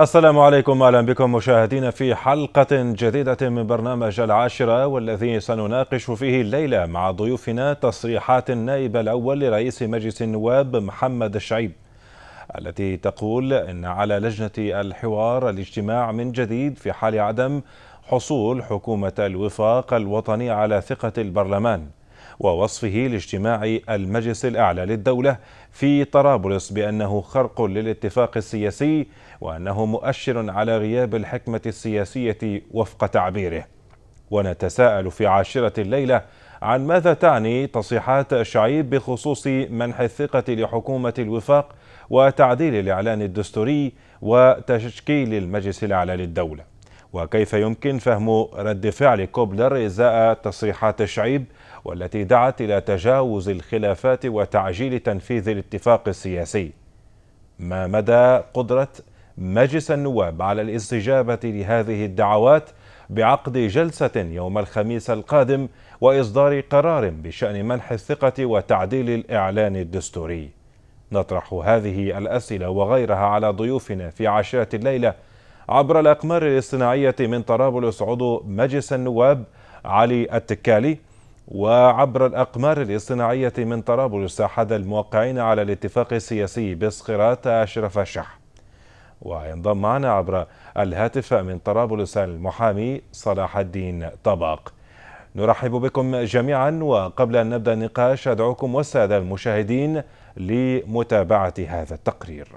السلام عليكم أهلا بكم مشاهدينا في حلقة جديدة من برنامج العاشرة والذي سنناقش فيه الليلة مع ضيوفنا تصريحات النائب الأول لرئيس مجلس النواب محمد الشعيب التي تقول إن على لجنة الحوار الاجتماع من جديد في حال عدم حصول حكومة الوفاق الوطني على ثقة البرلمان. ووصفه لاجتماع المجلس الأعلى للدولة في طرابلس بأنه خرق للاتفاق السياسي وأنه مؤشر على غياب الحكمة السياسية وفق تعبيره. ونتساءل في عاشرة الليلة عن ماذا تعني تصريحات شعيب بخصوص منح الثقة لحكومة الوفاق وتعديل الإعلان الدستوري وتشكيل المجلس الأعلى للدولة. وكيف يمكن فهم رد فعل كوبلر إزاء تصريحات شعيب والتي دعت إلى تجاوز الخلافات وتعجيل تنفيذ الاتفاق السياسي. ما مدى قدرة مجلس النواب على الاستجابة لهذه الدعوات بعقد جلسة يوم الخميس القادم وإصدار قرار بشأن منح الثقة وتعديل الإعلان الدستوري؟ نطرح هذه الأسئلة وغيرها على ضيوفنا في عشرة الليلة عبر الأقمار الاصطناعية من طرابلس عضو مجلس النواب علي التكالي. وعبر الأقمار الاصطناعية من طرابلس أحد الموقعين على الاتفاق السياسي بسقراط أشرف الشح. وينضم معنا عبر الهاتف من طرابلس المحامي صلاح الدين طباق. نرحب بكم جميعا وقبل أن نبدأ النقاش أدعوكم والسادة المشاهدين لمتابعة هذا التقرير.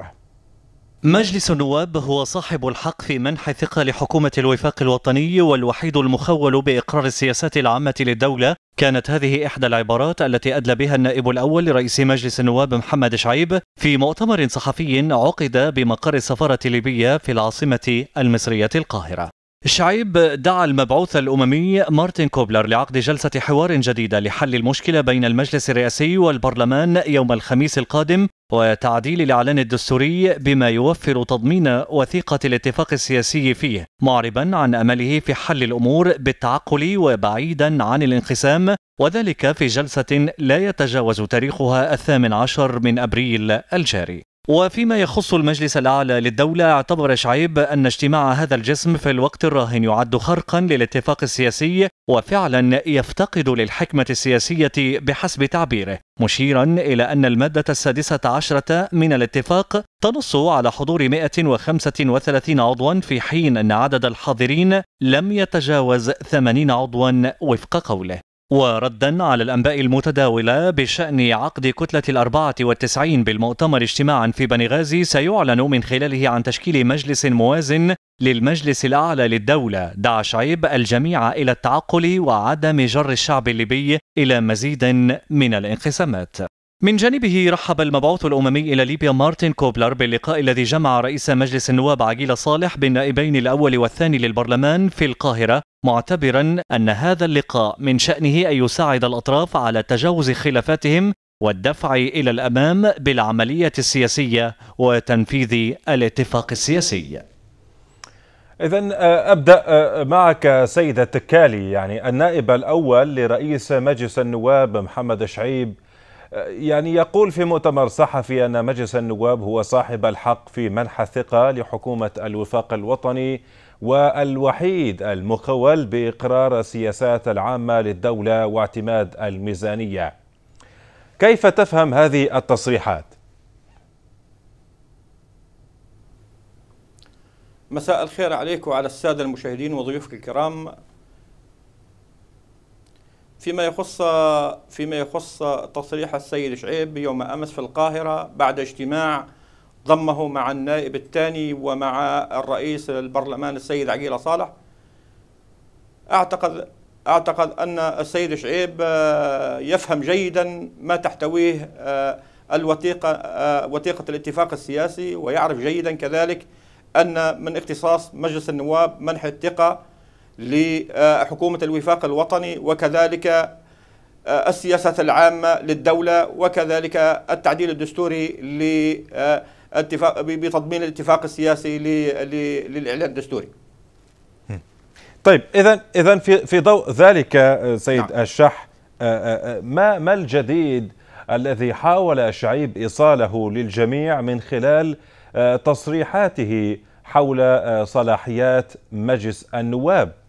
مجلس النواب هو صاحب الحق في منح الثقة لحكومة الوفاق الوطني والوحيد المخول بإقرار السياسات العامة للدولة. كانت هذه إحدى العبارات التي أدلى بها النائب الأول لرئيس مجلس النواب محمد شعيب في مؤتمر صحفي عقد بمقر السفارة الليبية في العاصمة المصرية القاهرة. شعيب دعا المبعوث الأممي مارتن كوبلر لعقد جلسة حوار جديدة لحل المشكلة بين المجلس الرئاسي والبرلمان يوم الخميس القادم وتعديل الإعلان الدستوري بما يوفر تضمين وثيقة الاتفاق السياسي فيه معربا عن أمله في حل الأمور بالتعقل وبعيدا عن الانقسام وذلك في جلسة لا يتجاوز تاريخها الثامن عشر من أبريل الجاري. وفيما يخص المجلس الأعلى للدولة اعتبر شعيب أن اجتماع هذا الجسم في الوقت الراهن يعد خرقا للاتفاق السياسي وفعلا يفتقد للحكمة السياسية بحسب تعبيره مشيرا إلى أن المادة السادسة عشرة من الاتفاق تنص على حضور 135 عضوا في حين أن عدد الحاضرين لم يتجاوز 80 عضوا وفق قوله. وردا على الأنباء المتداولة بشأن عقد كتلة الأربعة والتسعين بالمؤتمر اجتماعا في بني غازي سيعلن من خلاله عن تشكيل مجلس موازن للمجلس الأعلى للدولة. دعا شعيب الجميع إلى التعقل وعدم جر الشعب الليبي إلى مزيد من الانقسامات. من جانبه رحب المبعوث الأممي إلى ليبيا مارتن كوبلر باللقاء الذي جمع رئيس مجلس النواب عقيل صالح بالنائبين الأول والثاني للبرلمان في القاهرة معتبرا أن هذا اللقاء من شأنه أن يساعد الأطراف على تجاوز خلافاتهم والدفع إلى الأمام بالعملية السياسية وتنفيذ الاتفاق السياسي. إذا أبدأ معك سيد التكالي يعني النائب الأول لرئيس مجلس النواب محمد شعيب يعني يقول في مؤتمر صحفي أن مجلس النواب هو صاحب الحق في منح الثقة لحكومة الوفاق الوطني والوحيد المخول بإقرار السياسات العامة للدولة واعتماد الميزانية كيف تفهم هذه التصريحات؟ مساء الخير عليك وعلى السادة المشاهدين وضيوفك الكرام فيما يخص فيما يخص تصريح السيد شعيب يوم أمس في القاهرة بعد اجتماع ضمه مع النائب الثاني ومع الرئيس البرلمان السيد عقيل صالح. أعتقد أعتقد أن السيد شعيب آه، يفهم جيدا ما تحتويه آه، الوثيقة آه، وثيقة الاتفاق السياسي ويعرف جيدا كذلك أن من اختصاص مجلس النواب منح الثقة لحكومة الوفاق الوطني وكذلك آه، السياسات العامة للدولة وكذلك التعديل الدستوري بتضمين الاتفاق السياسي للإعلان الدستوري. طيب إذا إذا في في ضوء ذلك آه، سيد نعم. الشح آه، ما ما الجديد الذي حاول شعيب إيصاله للجميع من خلال تصريحاته حول صلاحيات مجلس النواب؟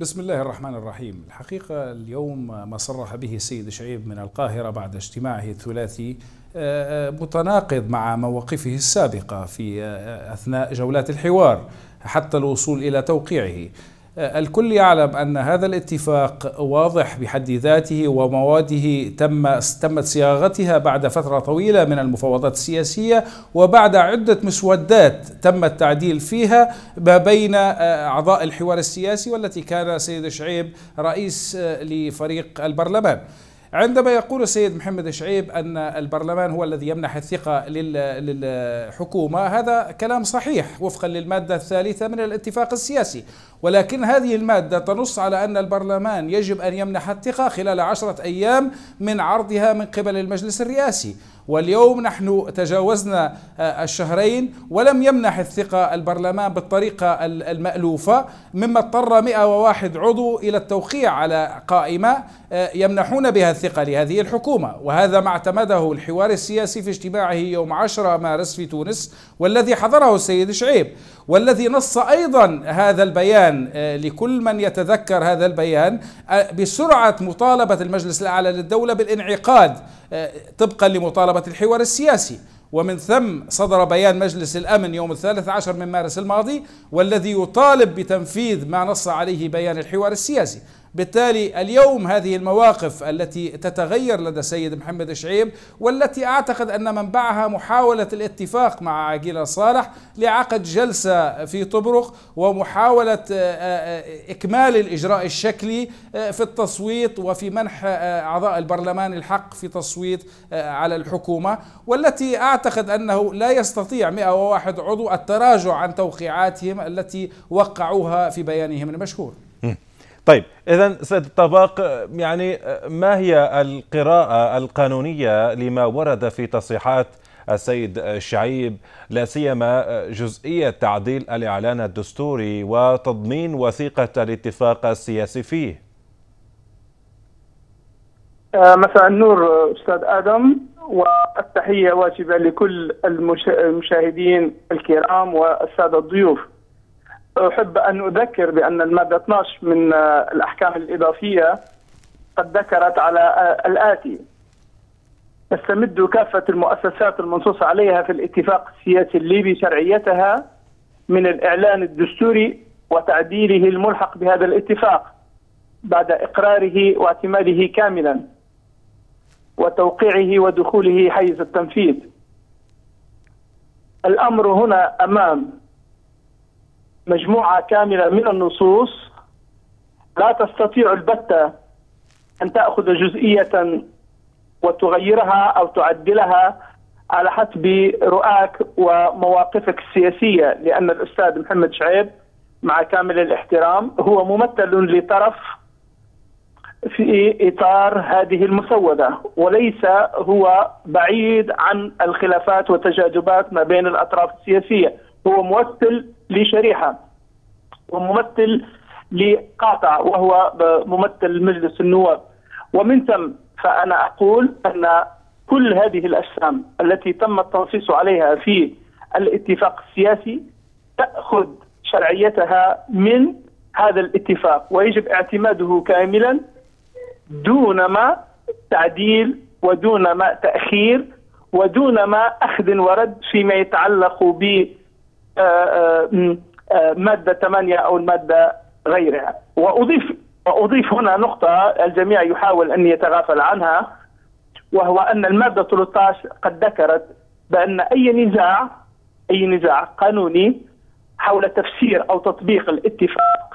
بسم الله الرحمن الرحيم. الحقيقة اليوم ما صرح به السيد شعيب من القاهرة بعد اجتماعه الثلاثي آه، آه، متناقض مع مواقفه السابقة في آه، أثناء جولات الحوار حتى الوصول إلى توقيعه. الكل يعلم أن هذا الاتفاق واضح بحد ذاته ومواده تم تمت صياغتها بعد فترة طويلة من المفاوضات السياسية وبعد عدة مسودات تم التعديل فيها ما بين أعضاء الحوار السياسي والتي كان سيد شعيب رئيس لفريق البرلمان. عندما يقول السيد محمد شعيب أن البرلمان هو الذي يمنح الثقة للحكومة هذا كلام صحيح وفقا للمادة الثالثة من الاتفاق السياسي. ولكن هذه المادة تنص على أن البرلمان يجب أن يمنح الثقة خلال عشرة أيام من عرضها من قبل المجلس الرئاسي. واليوم نحن تجاوزنا آه، الشهرين ولم يمنح الثقة البرلمان بالطريقة المألوفة مما اضطر 101 عضو إلى التوقيع على قائمة آه، يمنحون بها الثقة لهذه الحكومة. وهذا ما اعتمده الحوار السياسي في اجتماعه يوم 10 مارس في تونس والذي حضره السيد شعيب. والذي نص أيضا هذا البيان آه، لكل من يتذكر هذا البيان بسرعة مطالبة المجلس الأعلى للدولة بالانعقاد طبقا لمطالبة الحوار السياسي. ومن ثم صدر بيان مجلس الأمن يوم الثالث عشر من مارس الماضي والذي يطالب بتنفيذ ما نص عليه بيان الحوار السياسي. بالتالي اليوم هذه المواقف التي تتغير لدى السيد محمد شعيب والتي أعتقد أن منبعها محاولة الاتفاق مع عقيل صالح لعقد جلسة في طبرق ومحاولة آه، آه، إكمال الإجراء الشكلي آه، في التصويت وفي منح أعضاء البرلمان الحق في تصويت على الحكومة والتي أعتقد أنه لا يستطيع 101 عضو التراجع عن توقيعاتهم التي وقعوها في بيانهم المشهور. طيب اذا سيد الطباق يعني ما هي القراءة القانونية لما ورد في تصريحات السيد الشعيب لا سيما جزئية تعديل الإعلان الدستوري وتضمين وثيقة الاتفاق السياسي فيه. آه، مساء النور أستاذ آدم والتحية واجبة لكل المشاهدين الكرام والسادة الضيوف. أحب أن أذكر بأن المادة 12 من الأحكام الإضافية قد ذكرت على الآتي. تستمد كافة المؤسسات المنصوص عليها في الاتفاق السياسي الليبي شرعيتها من الإعلان الدستوري وتعديله الملحق بهذا الاتفاق بعد إقراره واعتماده كاملا وتوقيعه ودخوله حيز التنفيذ. الأمر هنا أمام مجموعة كاملة من النصوص لا تستطيع البتة أن تأخذ جزئية وتغيرها أو تعدلها على حسب رؤاك ومواقفك السياسية لأن الأستاذ محمد شعيب مع كامل الاحترام هو ممثل لطرف في إطار هذه المسودة وليس هو بعيد عن الخلافات والتجاذبات ما بين الأطراف السياسية. هو ممثل لشريحة وممثل لقاطع وهو ممثل مجلس النواب. ومن ثم فأنا أقول أن كل هذه الأجسام التي تم التنصيص عليها في الاتفاق السياسي تأخذ شرعيتها من هذا الاتفاق ويجب اعتماده كاملا دون ما تعديل ودون ما تأخير ودون ما أخذ ورد فيما يتعلق ب مادة 8 أو الماده غيرها واضيف وأضيف هنا نقطة الجميع يحاول أن يتغافل عنها وهو أن المادة 13 قد ذكرت بأن أي نزاع أي نزاع قانوني حول تفسير أو تطبيق الاتفاق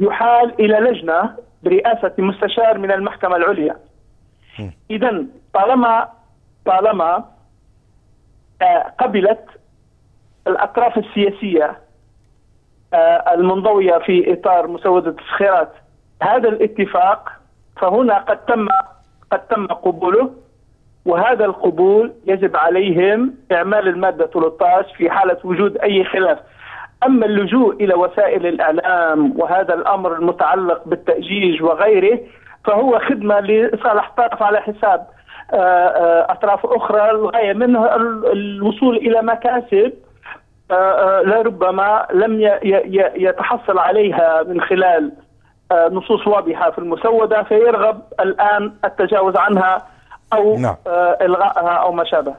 يحال إلى لجنة برئاسة مستشار من المحكمة العليا. اذا طالما طالما قبلت الأطراف السياسية آه، المنضوية في إطار مسودة التسخيرات هذا الاتفاق فهنا قد تم قد تم قبوله وهذا القبول يجب عليهم إعمال المادة 13 في حالة وجود أي خلاف. أما اللجوء إلى وسائل الإعلام وهذا الأمر المتعلق بالتأجيج وغيره فهو خدمة لصالح طرف على حساب أطراف أخرى الغاية منها الوصول إلى مكاسب لربما لم يتحصل عليها من خلال نصوص واضحة في المسودة فيرغب الآن التجاوز عنها أو نعم. إلغائها أو ما شابه.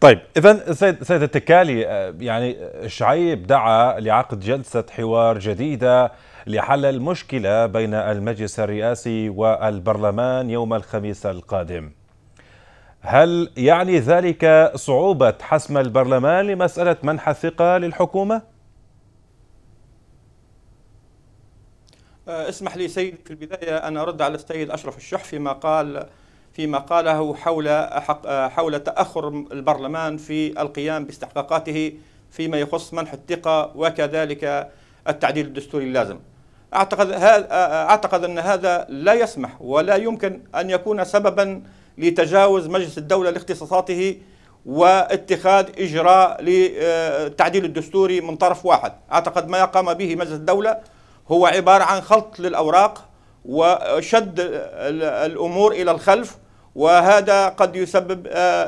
طيب اذا سيد سيد التكالي يعني شعيب دعا لعقد جلسة حوار جديدة لحل المشكلة بين المجلس الرئاسي والبرلمان يوم الخميس القادم. هل يعني ذلك صعوبة حسم البرلمان لمسألة منح الثقة للحكومة؟ اسمح لي سيد في البداية أن أرد على السيد أشرف الشح فيما قال فيما قاله حول حول تأخر البرلمان في القيام باستحقاقاته فيما يخص منح الثقة وكذلك التعديل الدستوري اللازم. أعتقد هذا أعتقد أن هذا لا يسمح ولا يمكن أن يكون سببا لتجاوز مجلس الدولة لاختصاصاته واتخاذ إجراء للتعديل الدستوري من طرف واحد، أعتقد ما قام به مجلس الدولة هو عبارة عن خلط للأوراق وشد الأمور إلى الخلف وهذا قد يسبب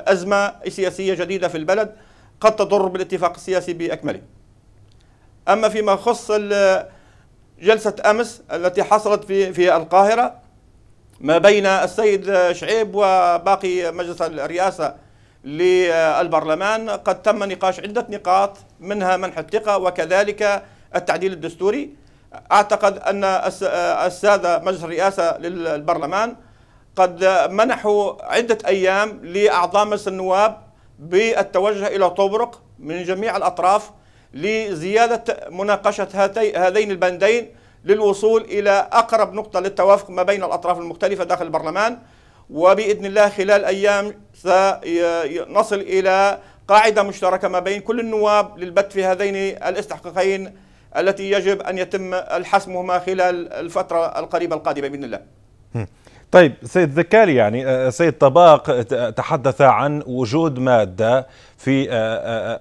أزمة سياسية جديدة في البلد قد تضر بالاتفاق السياسي بأكمله. أما فيما يخص جلسة أمس التي حصلت في في القاهرة ما بين السيد شعيب وباقي مجلس الرئاسة للبرلمان قد تم نقاش عدة نقاط منها منح الثقة وكذلك التعديل الدستوري. أعتقد أن السادة مجلس الرئاسة للبرلمان قد منحوا عدة أيام لأعضاء مجلس النواب بالتوجه إلى طبرق من جميع الأطراف لزيادة مناقشة هذين البندين للوصول إلى أقرب نقطة للتوافق ما بين الأطراف المختلفة داخل البرلمان. وبإذن الله خلال أيام سنصل إلى قاعدة مشتركة ما بين كل النواب للبت في هذين الاستحقاقين التي يجب أن يتم الحسمهما خلال الفترة القريبة القادمة بإذن الله. طيب سيد ذكالي يعني آه، سيد طباق تحدث عن وجود مادة في آه،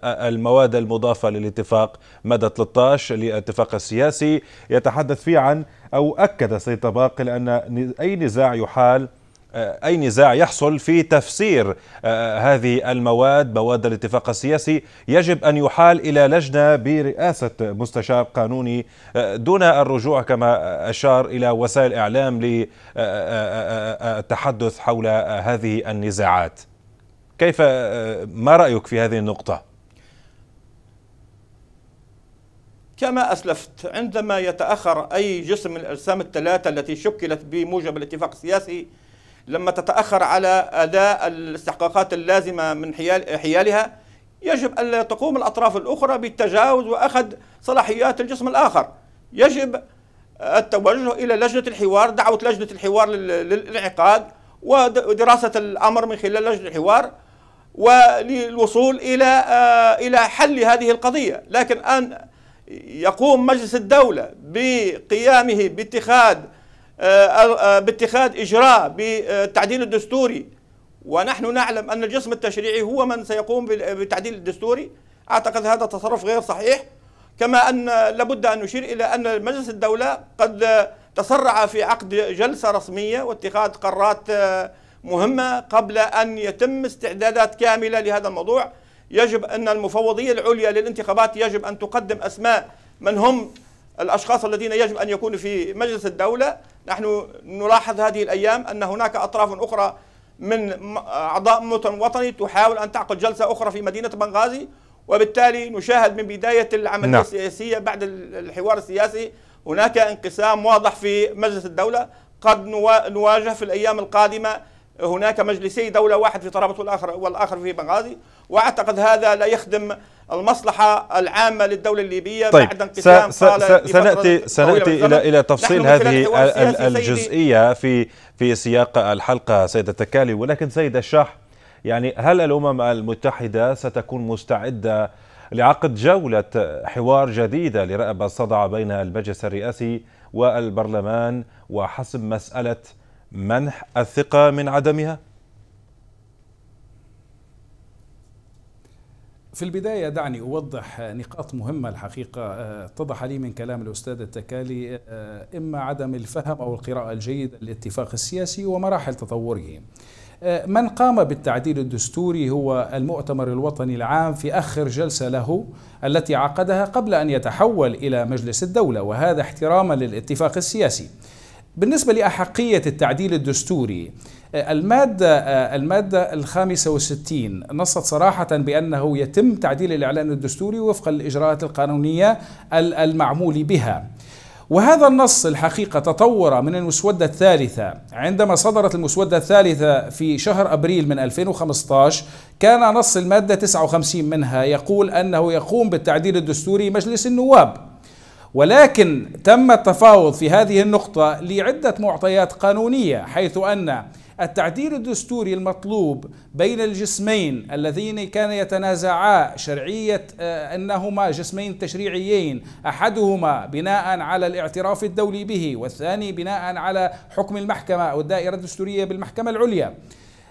آه، المواد المضافة للاتفاق مادة 13 للاتفاق السياسي. يتحدث فيه عن أو أكد سيد طباق لأن أي نزاع يحال أي نزاع يحصل في تفسير آه، هذه المواد مواد الاتفاق السياسي يجب أن يحال إلى لجنة برئاسة مستشار قانوني آه، دون الرجوع كما أشار إلى وسائل إعلام للتحدث حول هذه النزاعات كيف ما رأيك في هذه النقطة؟ كما أسلفت عندما يتأخر أي جسم من الأجسام الثلاثة التي شكلت بموجب الاتفاق السياسي لما تتأخر على أداء الاستحقاقات اللازمة من حيال حيالها يجب أن تقوم الأطراف الأخرى بالتجاوز وأخذ صلاحيات الجسم الآخر. يجب التوجه إلى لجنة الحوار دعوة لجنة الحوار للانعقاد ودراسة الأمر من خلال لجنة الحوار وللوصول إلى آه، إلى حل هذه القضية. لكن أن يقوم مجلس الدولة بقيامه باتخاذ باتخاذ إجراء بالتعديل الدستوري. ونحن نعلم أن الجسم التشريعي هو من سيقوم بالتعديل الدستوري. أعتقد هذا تصرف غير صحيح كما أن لابد أن نشير إلى أن مجلس الدولة قد تسرع في عقد جلسة رسمية واتخاذ قرارات آه، مهمة قبل أن يتم استعدادات كاملة لهذا الموضوع. يجب أن المفوضية العليا للانتخابات يجب أن تقدم أسماء من هم الأشخاص الذين يجب أن يكونوا في مجلس الدولة نحن نلاحظ هذه الأيام أن هناك أطراف أخرى من أعضاء موطن وطني تحاول أن تعقد جلسة أخرى في مدينة بنغازي وبالتالي نشاهد من بداية العملية نعم. السياسية بعد الحوار السياسي هناك انقسام واضح في مجلس الدولة قد نواجه في الأيام القادمة هناك مجلسي دولة واحد في طرابلس والآخر والآخر في بنغازي وأعتقد هذا لا يخدم المصلحة العامة للدولة الليبية طيب بعد انقسام سنأتي سنأتي إلى إلى تفصيل هذه الجزئية في في سياق الحلقة سيد التكالي ولكن سيد الشح يعني هل الأمم المتحدة ستكون مستعدة لعقد جولة حوار جديدة لرأب الصدع بين المجلس الرئاسي والبرلمان وحسم مسألة منح الثقة من عدمها؟ في البداية دعني أوضح نقاط مهمة الحقيقة آه، اتضح لي من كلام الأستاذ التكالي آه، إما عدم الفهم أو القراءة الجيدة للاتفاق السياسي ومراحل تطوره من قام بالتعديل الدستوري هو المؤتمر الوطني العام في آخر جلسة له التي عقدها قبل أن يتحول إلى مجلس الدولة وهذا احتراما للاتفاق السياسي. بالنسبة لأحقية التعديل الدستوري المادة المادة الخامسة والستين نصت صراحة بأنه يتم تعديل الإعلان الدستوري وفق الإجراءات القانونية المعمول بها. وهذا النص الحقيقة تطور من المسودة الثالثة. عندما صدرت المسودة الثالثة في شهر أبريل من 2015 كان نص المادة 59 منها يقول أنه يقوم بالتعديل الدستوري مجلس النواب. ولكن تم التفاوض في هذه النقطة لعدة معطيات قانونية حيث أن التعديل الدستوري المطلوب بين الجسمين اللذين كان يتنازعا شرعية آه، أنهما جسمين تشريعيين أحدهما بناء على الاعتراف الدولي به والثاني بناء على حكم المحكمة أو الدائرة الدستورية بالمحكمة العليا.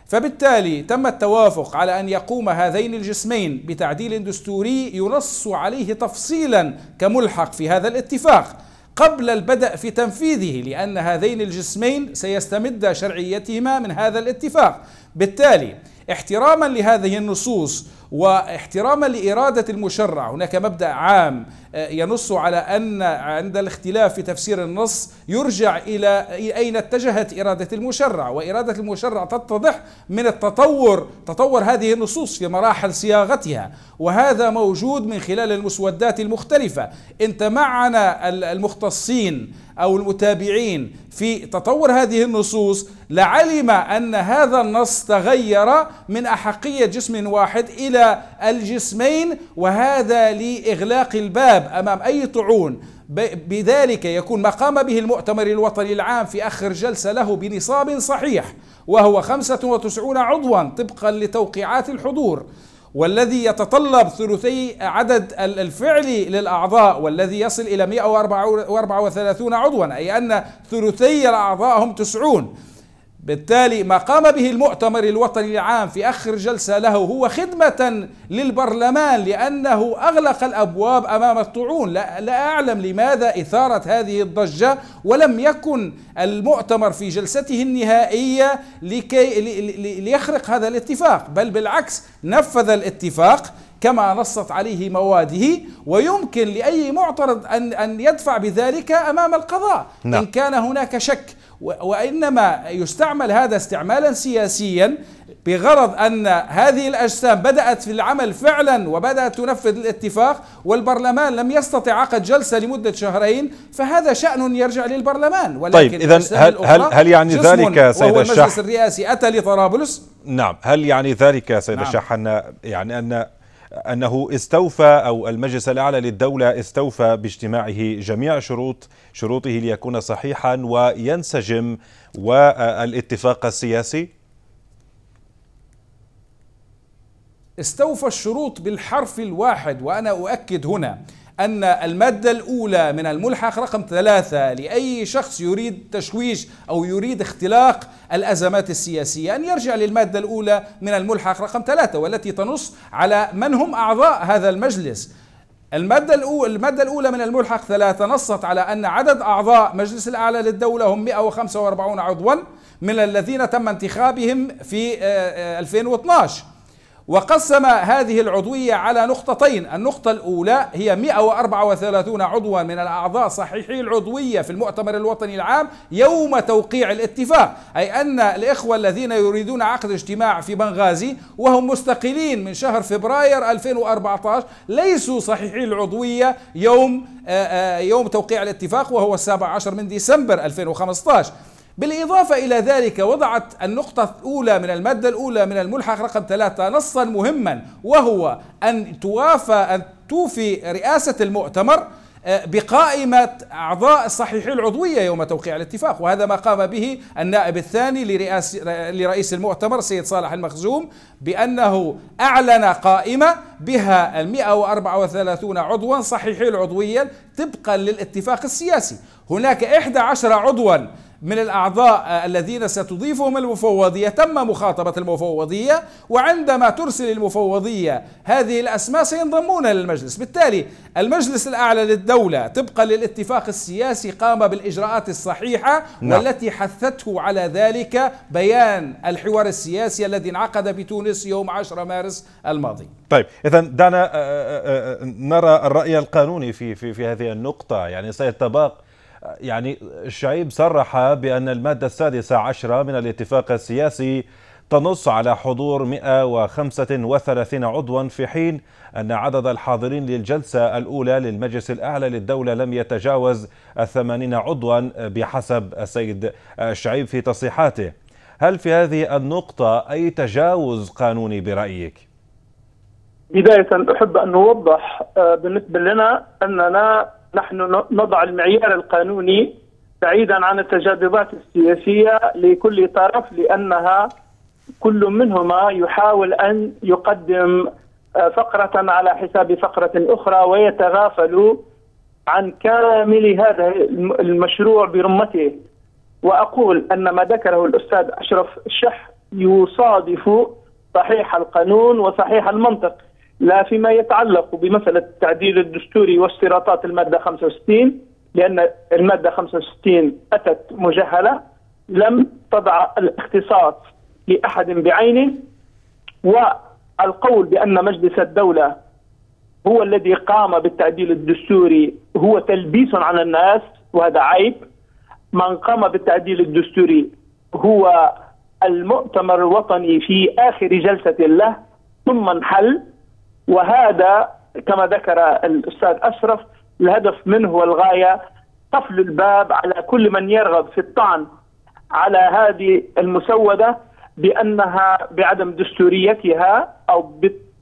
فبالتالي تم التوافق على أن يقوم هذين الجسمين بتعديل دستوري ينص عليه تفصيلا كملحق في هذا الاتفاق قبل البدء في تنفيذه لأن هذين الجسمين سيستمد شرعيتهما من هذا الاتفاق. بالتالي احتراما لهذه النصوص واحتراما لإرادة المشرع. هناك مبدأ عام آه، ينص على أن عند الاختلاف في تفسير النص يرجع إلى أين اتجهت إرادة المشرع. وإرادة المشرع تتضح من التطور تطور هذه النصوص في مراحل صياغتها. وهذا موجود من خلال المسودات المختلفة. إن تمعن المختصين أو المتابعين في تطور هذه النصوص لعلم أن هذا النص تغير من أحقية جسم واحد الجسمين وهذا لإغلاق الباب أمام أي طعون. بذلك يكون ما قام به المؤتمر الوطني العام في آخر جلسة له بنصاب صحيح وهو 95 عضوا طبقا لتوقيعات الحضور. والذي يتطلب ثلثي عدد الفعلي للأعضاء والذي يصل إلى 134 عضوا أي أن ثلثي الأعضاء هم تسعون. بالتالي ما قام به المؤتمر الوطني العام في آخر جلسة له هو خدمة للبرلمان لأنه أغلق الأبواب أمام الطعون. لا, لا أعلم لماذا إثارة هذه الضجة ولم يكن المؤتمر في جلسته النهائية لكي ليخرق هذا الاتفاق بل بالعكس نفذ الاتفاق كما نصت عليه مواده. ويمكن لأي معترض أن أن يدفع بذلك أمام القضاء. نعم. إن كان هناك شك وإنما يستعمل هذا استعمالا سياسيا بغرض أن هذه الأجسام بدأت في العمل فعلا وبدأت تنفذ الاتفاق والبرلمان لم يستطع عقد جلسه لمدة شهرين فهذا شأن يرجع للبرلمان. ولكن طيب اذا هل هل هل يعني ذلك سيد الشح المجلس الرئاسي. أتى لطرابلس؟ نعم. هل يعني ذلك سيد نعم. الشح ان يعني أن أنه استوفى أو المجلس الأعلى للدولة استوفى باجتماعه جميع شروط شروطه ليكون صحيحا وينسجم والاتفاق السياسي. استوفى الشروط بالحرف الواحد وأنا أؤكد هنا أن المادة الأولى من الملحق رقم ثلاثة لأي شخص يريد تشويش أو يريد اختلاق الأزمات السياسية. أن يرجع للمادة الأولى من الملحق رقم ثلاثة والتي تنص على من هم أعضاء هذا المجلس. المادة الأولى المادة الأولى من الملحق ثلاثة نصت على أن عدد أعضاء مجلس الأعلى للدولة هم 145 عضوا من الذين تم انتخابهم في 2012 آه، آه، وقسم هذه العضوية على نقطتين. النقطة الأولى هي 134 عضوا من الأعضاء صحيحي العضوية في المؤتمر الوطني العام يوم توقيع الاتفاق أي أن الإخوة الذين يريدون عقد اجتماع في بنغازي وهم مستقلين من شهر فبراير 2014 ليسوا صحيحي العضوية يوم يوم توقيع الاتفاق وهو السابع عشر من ديسمبر 2015 بالإضافة إلى ذلك وضعت النقطة الأولى من المادة الأولى من الملحق رقم ثلاثة نصا مهما وهو أن توافى أن توفي رئاسة المؤتمر آه، بقائمة أعضاء الصحيحي العضوية يوم توقيع الاتفاق وهذا ما قام به النائب الثاني لرئاس لرئيس المؤتمر السيد صالح المخزوم بأنه أعلن قائمة بها ال 134 عضوا صحيحي العضوية طبقا للاتفاق السياسي. هناك 11 عضوا من الأعضاء الذين ستضيفهم المفوضية. تم مخاطبة المفوضية وعندما ترسل المفوضية هذه الأسماء سينضمون للمجلس بالتالي المجلس الأعلى للدولة طبقا للاتفاق السياسي قام بالإجراءات الصحيحة نعم. والتي حثته على ذلك بيان الحوار السياسي الذي انعقد بتونس يوم 10 مارس الماضي. طيب اذا دعنا آه، آه، آه، نرى الرأي القانوني في في في هذه النقطة. يعني سيد طباق يعني الشعيب صرح بأن المادة السادسة عشرة من الاتفاق السياسي تنص على حضور 135 عضوا في حين أن عدد الحاضرين للجلسة الأولى للمجلس الأعلى للدولة لم يتجاوز الثمانين عضوا بحسب السيد الشعيب في تصريحاته هل في هذه النقطة أي تجاوز قانوني برأيك؟ بداية أحب أن نوضح آه، بالنسبة لنا أننا نحن نضع المعيار القانوني بعيدا عن التجاذبات السياسية لكل طرف لأنها كل منهما يحاول أن يقدم آه، فقرة على حساب فقرة أخرى ويتغافل عن كامل هذا المشروع برمته. وأقول أن ما ذكره الأستاذ أشرف الشح يصادف صحيح القانون وصحيح المنطق. لا فيما يتعلق بمسألة التعديل الدستوري واشتراطات المادة 65 لأن المادة 65 أتت مجهلة لم تضع الاختصاص لأحد بعينه والقول بأن مجلس الدولة هو الذي قام بالتعديل الدستوري هو تلبيس على الناس وهذا عيب. من قام بالتعديل الدستوري هو المؤتمر الوطني في آخر جلسة له ثم انحل. وهذا كما ذكر الأستاذ أشرف الهدف منه والغاية قفل الباب على كل من يرغب في الطعن على هذه المسودة بأنها بعدم دستوريتها أو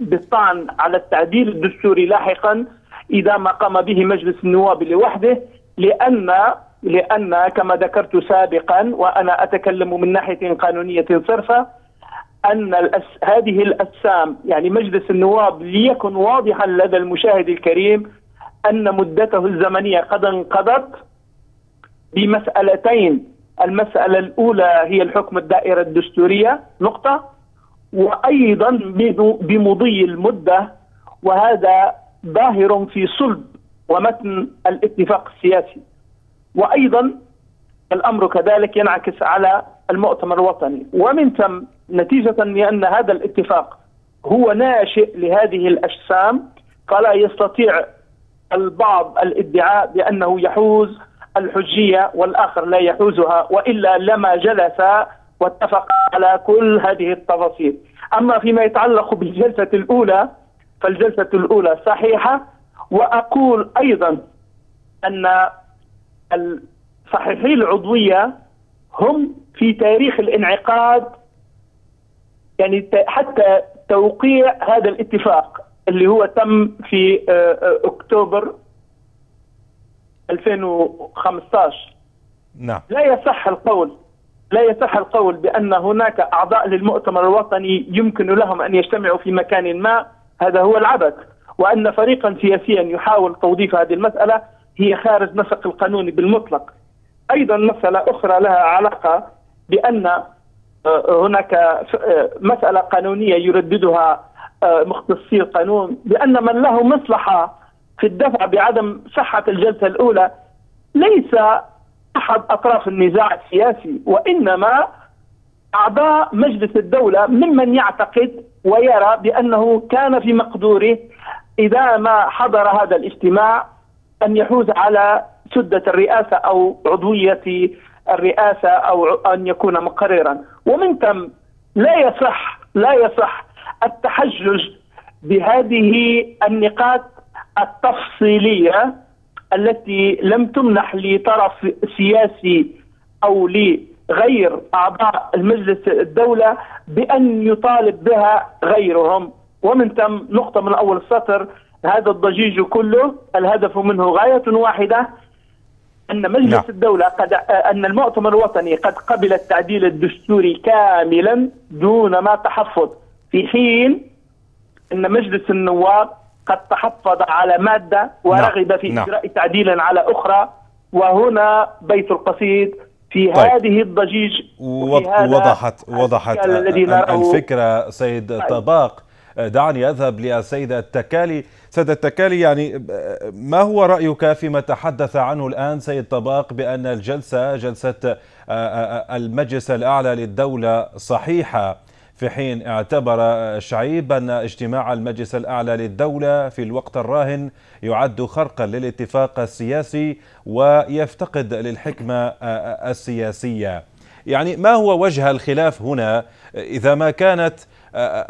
بالطعن على التعديل الدستوري لاحقا إذا ما قام به مجلس النواب لوحده لأن لأن كما ذكرت سابقا وأنا أتكلم من ناحية قانونية صرفة أن الأس... هذه الأجسام يعني مجلس النواب ليكن واضحا لدى المشاهد الكريم أن مدته الزمنية قد انقضت بمسألتين. المسألة الأولى هي الحكم الدائرة الدستورية نقطة. وأيضا بمضي المدة وهذا ظاهر في صلب ومتن الاتفاق السياسي. وأيضا الأمر كذلك ينعكس على المؤتمر الوطني. ومن ثم نتيجة لأن هذا الاتفاق هو ناشئ لهذه الأجسام. فلا يستطيع البعض الادعاء بأنه يحوز الحجية والآخر لا يحوزها وإلا لما جلس واتفق على كل هذه التفاصيل. أما فيما يتعلق بالجلسة الأولى فالجلسة الأولى صحيحة. وأقول أيضا أن الصحيحي العضوية هم في تاريخ الانعقاد يعني حتى توقيع هذا الاتفاق اللي هو تم في آه، آه، أكتوبر 2015 نعم. لا يصح القول لا يصح القول بأن هناك أعضاء للمؤتمر الوطني يمكن لهم أن يجتمعوا في مكان ما. هذا هو العبث. وأن فريقا سياسيا يحاول توظيف هذه المسألة هي خارج نسق القانون بالمطلق. أيضا مسألة أخرى لها علاقة بأن هناك مسألة قانونية يرددها آه، مختصي القانون بأن من له مصلحة في الدفع بعدم صحة الجلسة الأولى ليس أحد أطراف النزاع السياسي وإنما أعضاء مجلس الدولة ممن يعتقد ويرى بأنه كان في مقدوره إذا ما حضر هذا الاجتماع أن يحوز على سدة الرئاسة أو عضوية الرئاسة أو أن يكون مقررا. ومن ثم لا يصح لا يصح التحجج بهذه النقاط التفصيلية التي لم تمنح لطرف سياسي أو لغير أعضاء المجلس الدولة بأن يطالب بها غيرهم. ومن ثم نقطة من أول السطر هذا الضجيج كله الهدف منه غاية واحدة أن مجلس نعم. الدولة قد أن المؤتمر الوطني قد قبل التعديل الدستوري كاملا دون ما تحفظ في حين أن مجلس النواب قد تحفظ على مادة ورغب نعم. في نعم. إجراء تعديل على أخرى وهنا بيت القصيد في طيب. هذه الضجيج وضحت وضحت الفكرة سيد طيب. طباق دعني أذهب للسيد التكالي. سيد التكالي يعني ما هو رأيك فيما تحدث عنه الآن سيد طباق بأن الجلسة جلسة المجلس الأعلى للدولة صحيحة في حين اعتبر شعيب أن اجتماع المجلس الأعلى للدولة في الوقت الراهن يعد خرقا للاتفاق السياسي ويفتقد للحكمة السياسية. يعني ما هو وجه الخلاف هنا إذا ما كانت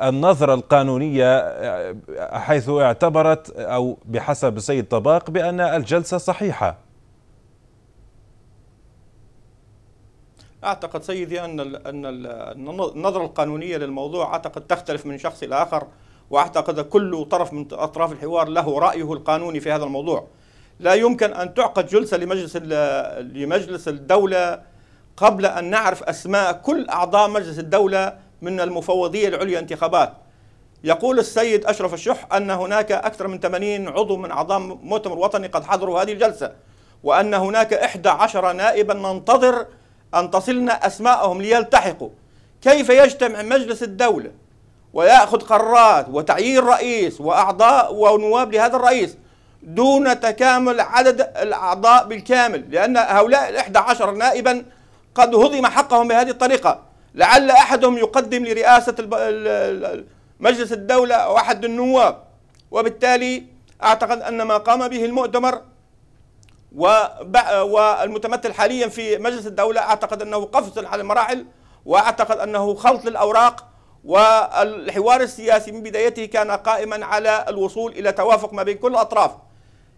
النظرة القانونية حيث اعتبرت أو بحسب السيد طباق بأن الجلسة صحيحة أعتقد سيدي أن أن النظرة القانونية للموضوع أعتقد تختلف من شخص إلى آخر وأعتقد كل طرف من أطراف الحوار له رأيه القانوني في هذا الموضوع. لا يمكن أن تعقد جلسة لمجلس لمجلس الدولة قبل أن نعرف أسماء كل أعضاء مجلس الدولة من المفوضيه العليا انتخابات. يقول السيد أشرف الشح أن هناك أكثر من 80 عضو من أعضاء مؤتمر وطني قد حضروا هذه الجلسة وأن هناك 11 نائبا ننتظر أن تصلنا أسماءهم ليلتحقوا كيف يجتمع مجلس الدولة ويأخذ قرارات وتعيين رئيس وأعضاء ونواب لهذا الرئيس دون تكامل عدد الأعضاء بالكامل لأن هؤلاء الإحدى عشر نائبا قد هضم حقهم بهذه الطريقة. لعل أحدهم يقدم لرئاسة مجلس الدولة أو أحد النواب. وبالتالي أعتقد أن ما قام به المؤتمر والمتمثل حاليا في مجلس الدولة أعتقد أنه قفز على المراحل وأعتقد أنه خلط للأوراق والحوار السياسي من بدايته كان قائما على الوصول إلى توافق ما بين كل الأطراف.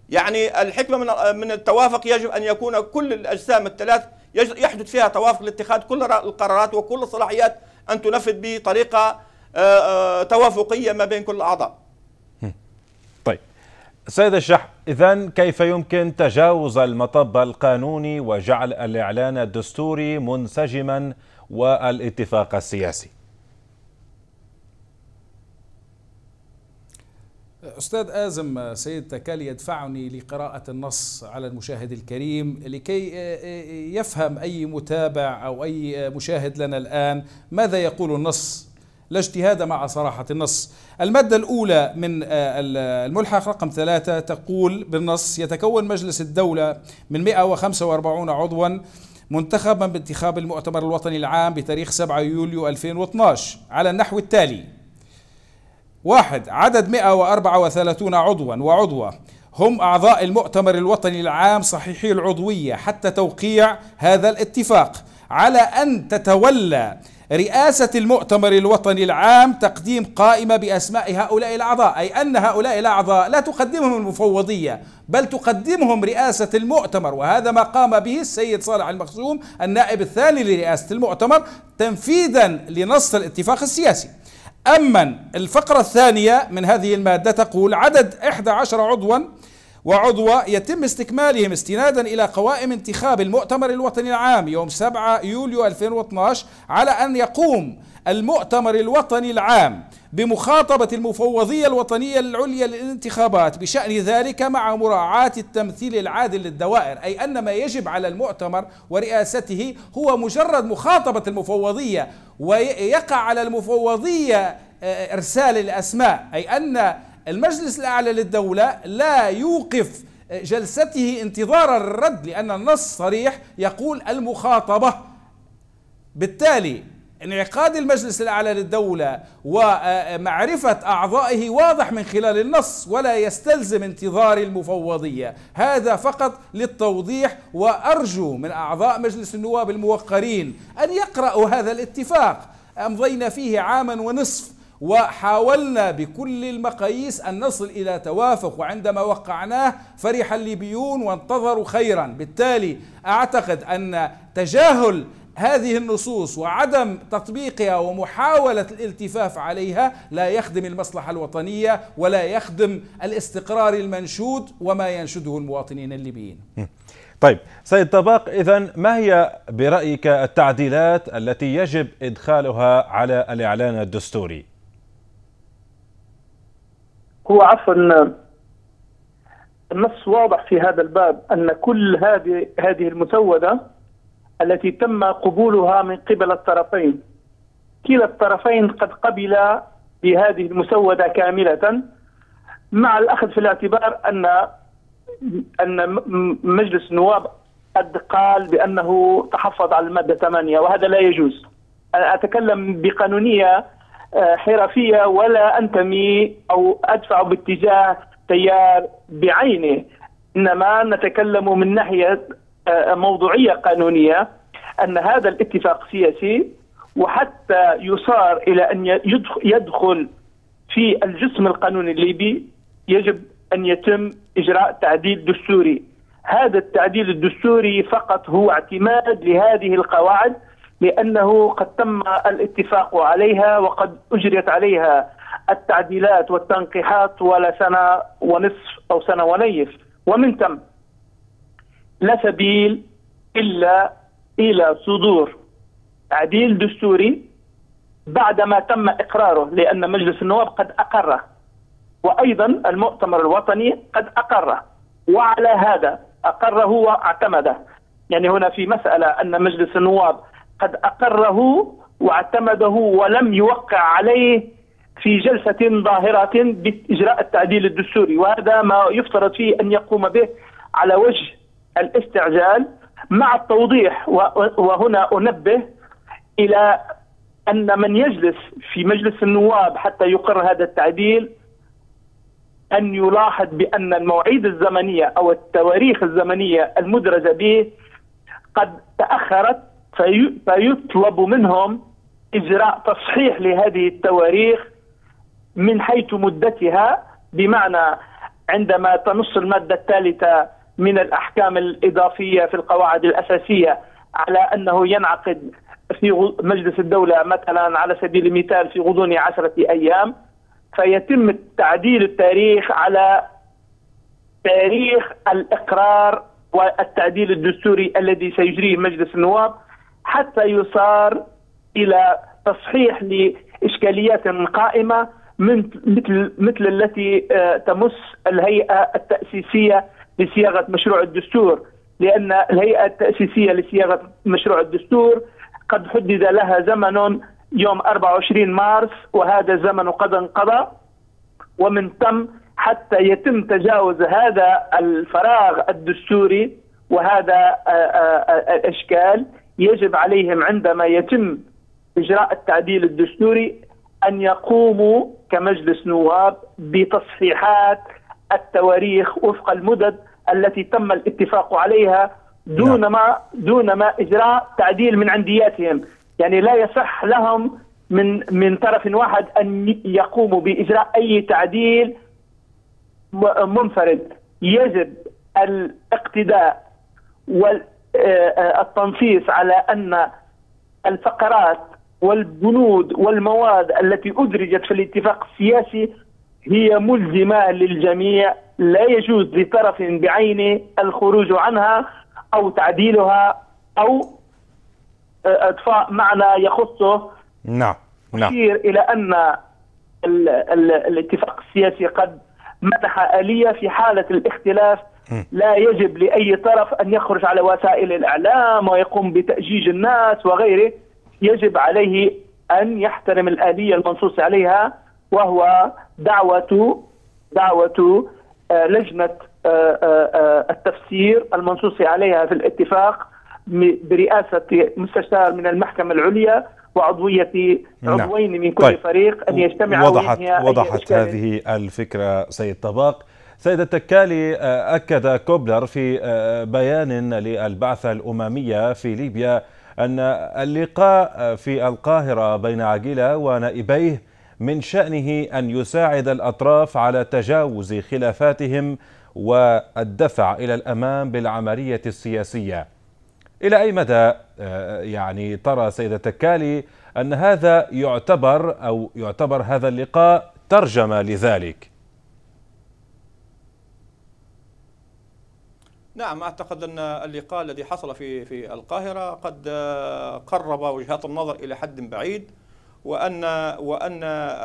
يعني الحكمة من التوافق يجب أن يكون كل الأجسام الثلاث يحدث فيها توافق لاتخاذ كل القرارات وكل الصلاحيات أن تنفذ بطريقة آه، آه، توافقية ما بين كل الأعضاء. سيد الشح إذا كيف يمكن تجاوز المطب القانوني وجعل الإعلان الدستوري منسجما والاتفاق السياسي؟ أستاذ آزم سيد تكالي يدفعني لقراءة النص على المشاهد الكريم لكي يفهم أي متابع أو أي مشاهد لنا الآن ماذا يقول النص لا اجتهاد مع صراحة النص. المادة الأولى من آه، الملحق رقم ثلاثة تقول بالنص يتكون مجلس الدولة من 145 عضوا منتخبا بانتخاب المؤتمر الوطني العام بتاريخ 7 يوليو 2012 على النحو التالي. واحد عدد 134 عضوا وعضوة. هم أعضاء المؤتمر الوطني العام صحيحي العضوية حتى توقيع هذا الاتفاق. على أن تتولى رئاسة المؤتمر الوطني العام تقديم قائمة بأسماء هؤلاء الأعضاء أي أن هؤلاء الأعضاء لا تقدمهم المفوضية بل تقدمهم رئاسة المؤتمر. وهذا ما قام به السيد صالح المخزوم النائب الثاني لرئاسة المؤتمر تنفيذا لنص الاتفاق السياسي. أما الفقرة الثانية من هذه المادة تقول عدد 11 عضوا وعضوة يتم استكمالهم استنادا إلى قوائم انتخاب المؤتمر الوطني العام يوم 7 يوليو 2012 على أن يقوم المؤتمر الوطني العام. بمخاطبة المفوضية الوطنية العليا للانتخابات بشأن ذلك مع مراعاة التمثيل العادل للدوائر أي أن ما يجب على المؤتمر ورئاسته هو مجرد مخاطبة المفوضية ويقع على المفوضية آه، إرسال الأسماء أي أن المجلس الأعلى للدولة لا يوقف جلسته انتظار الرد لأن النص صريح يقول المخاطبة. بالتالي انعقاد المجلس الأعلى للدولة ومعرفة أعضائه واضح من خلال النص ولا يستلزم انتظار المفوضية. هذا فقط للتوضيح وأرجو من أعضاء مجلس النواب الموقرين أن يقرأوا هذا الاتفاق. أمضينا فيه عاما ونصف وحاولنا بكل المقاييس أن نصل إلى توافق وعندما وقعناه فرح الليبيون وانتظروا خيرا. بالتالي أعتقد أن تجاهل هذه النصوص وعدم تطبيقها ومحاولة الالتفاف عليها لا يخدم المصلحة الوطنية ولا يخدم الاستقرار المنشود وما ينشده المواطنين الليبيين طيب سيد طباق إذا ما هي برأيك التعديلات التي يجب إدخالها على الإعلان الدستوري؟ هو عفوا النص واضح في هذا الباب أن كل هذه هذه المسودة التي تم قبولها من قبل الطرفين. كلا الطرفين قد قبل بهذه المسودة كاملة مع الأخذ في الاعتبار أن أن مجلس النواب قد قال بأنه تحفظ على المادة 8 وهذا لا يجوز. أنا أتكلم بقانونية آه، حرفية ولا أنتمي أو أدفع باتجاه تيار بعينه. إنما نتكلم من ناحية آه، موضوعية قانونية أن هذا الاتفاق سياسي وحتى يصار إلى أن يدخل في الجسم القانوني الليبي يجب أن يتم إجراء تعديل دستوري. هذا التعديل الدستوري فقط هو اعتماد لهذه القواعد لأنه قد تم الاتفاق عليها وقد أجريت عليها التعديلات والتنقيحات ولا سنة ونصف أو سنة ونيف. ومن ثم لا سبيل إلا إلى صدور تعديل دستوري بعدما تم إقراره لأن مجلس النواب قد أقره وأيضا المؤتمر الوطني قد أقره وعلى هذا أقره واعتمده. يعني هنا في مسألة أن مجلس النواب قد أقره واعتمده ولم يوقع عليه في جلسة ظاهرة بإجراء التعديل الدستوري وهذا ما يفترض فيه أن يقوم به على وجه الاستعجال مع التوضيح وهنا أنبه إلى أن من يجلس في مجلس النواب حتى يقر هذا التعديل أن يلاحظ بأن المواعيد الزمنية أو التواريخ الزمنية المدرجة به قد تأخرت في فيطلب منهم إجراء تصحيح لهذه التواريخ من حيث مدتها بمعنى عندما تنص المادة الثالثة من الأحكام الإضافية في القواعد الأساسية على أنه ينعقد في مجلس الدولة مثلا على سبيل المثال في غضون عشرة أيام فيتم تعديل التاريخ على تاريخ الإقرار والتعديل الدستوري الذي سيجريه مجلس النواب حتى يصار إلى تصحيح لإشكاليات قائمة من مثل مثل التي آه، تمس الهيئة التأسيسية لصياغة مشروع الدستور لأن الهيئة التأسيسية لصياغة مشروع الدستور قد حدد لها زمن يوم 24 مارس وهذا الزمن قد انقضى ومن ثم حتى يتم تجاوز هذا الفراغ الدستوري وهذا آه، آه، الأشكال يجب عليهم عندما يتم إجراء التعديل الدستوري أن يقوموا كمجلس نواب بتصحيحات التواريخ وفق المدد التي تم الاتفاق عليها دون نعم. ما دون ما إجراء تعديل من عندياتهم يعني لا يصح لهم من من طرف واحد أن يقوموا بإجراء أي تعديل منفرد يجب الاقتداء والتنصيص على أن الفقرات والبنود والمواد التي أدرجت في الاتفاق السياسي هي ملزمة للجميع لا يجوز لطرف بعينه الخروج عنها أو تعديلها أو اضفاء معنى يخصه. نعم نعم. يشير إلى أن ال ال الاتفاق السياسي قد منح آلية في حالة الاختلاف. لا يجب لأي طرف أن يخرج على وسائل الإعلام ويقوم بتأجيج الناس وغيره. يجب عليه أن يحترم الآلية المنصوص عليها. وهو دعوه دعوة آه، لجنة آه، آه، التفسير المنصوص عليها في الاتفاق برئاسة مستشار من المحكمة العليا وعضوية نعم. عضوين من كل طيب. فريق أن يجتمعوا وضحت, وضحت هذه الفكرة سيد طباق سيد التكالي أكد كوبلر في بيان للبعثة الأممية في ليبيا أن اللقاء في القاهرة بين عقيلة ونائبيه من شأنه أن يساعد الأطراف على تجاوز خلافاتهم والدفع إلى الأمام بالعملية السياسية. إلى أي مدى آه، يعني ترى سيدة تكالي أن هذا يعتبر أو يعتبر هذا اللقاء ترجمة لذلك؟ نعم أعتقد أن اللقاء الذي حصل في في القاهرة قد آه، قرب وجهات النظر إلى حد بعيد. وأن وأن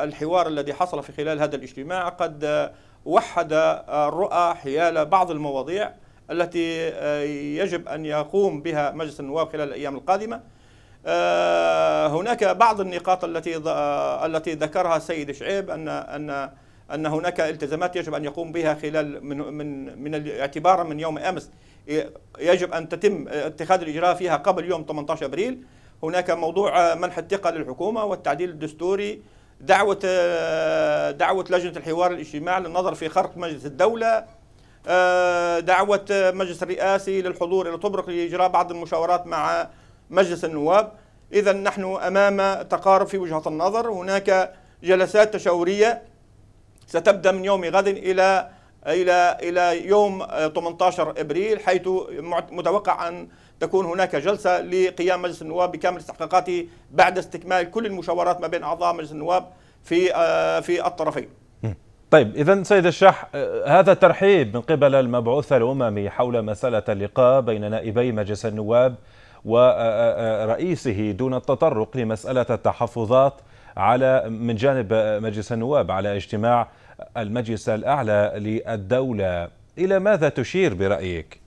الحوار الذي حصل في خلال هذا الاجتماع قد وحد الرؤى حيال بعض المواضيع التي يجب أن يقوم بها مجلس النواب خلال الأيام القادمة. هناك بعض النقاط التي التي ذكرها السيد شعيب أن أن أن هناك التزامات يجب أن يقوم بها خلال من من من اعتبارا من يوم أمس. يجب أن تتم اتخاذ الإجراء فيها قبل يوم 18 أبريل. هناك موضوع منح الثقة للحكومة والتعديل الدستوري دعوة دعوة لجنة الحوار الاجتماعي للنظر في خرق مجلس الدولة دعوة مجلس الرئاسي للحضور إلى طبرق لإجراء بعض المشاورات مع مجلس النواب. اذا نحن أمام تقارب في وجهة النظر. هناك جلسات تشاورية ستبدأ من يوم غد إلى إلى إلى يوم 18 إبريل حيث متوقع أن تكون هناك جلسة لقيام مجلس النواب بكامل استحقاقاته بعد استكمال كل المشاورات ما بين أعضاء مجلس النواب في آه، في الطرفين. طيب اذا سيد الشح آه، هذا ترحيب من قبل المبعوث الأممي حول مسألة اللقاء بين نائبي مجلس النواب ورئيسه دون التطرق لمسألة التحفظات على من جانب مجلس النواب على اجتماع المجلس الأعلى للدولة إلى ماذا تشير برأيك؟